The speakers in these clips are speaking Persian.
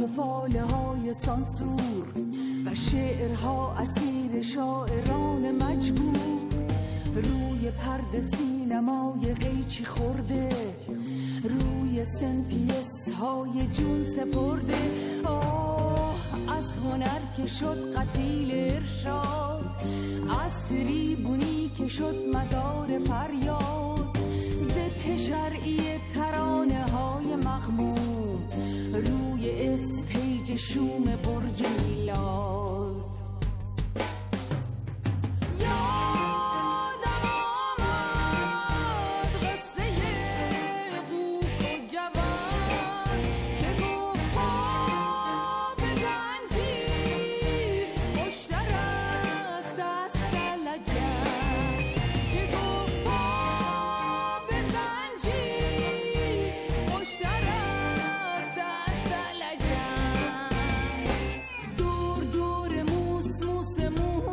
و فاله های سانسور و شعرها اسیر شاعران مجبور. روی پرد سینمای قیچی خورده. روی سنپیس های جون سپرده. آه از هنر که شد قتیل ارشاد. از تریبونی که شد مزار فریاد. زب شرعی استیج شوم برج میلاد.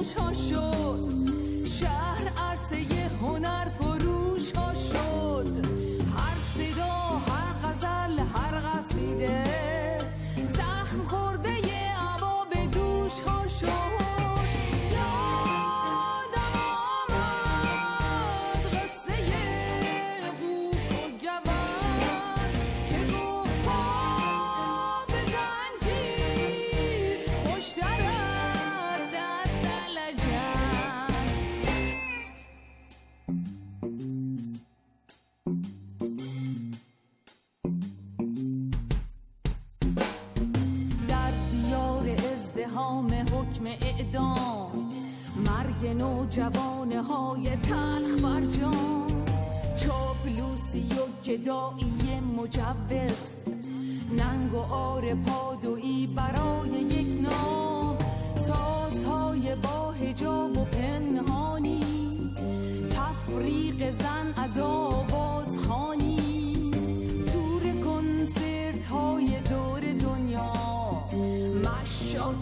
شوش شهر عرصه جوانه های تلخ برجام چاپلوسی و گدایی مجوز ننگ و آر پادویی برای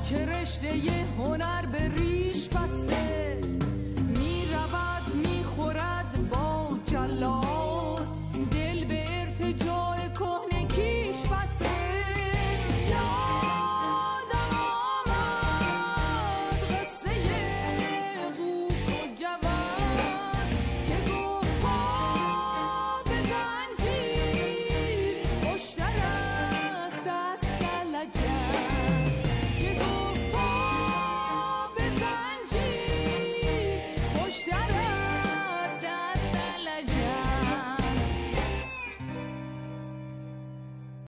که رشته هنر به ریش بسته.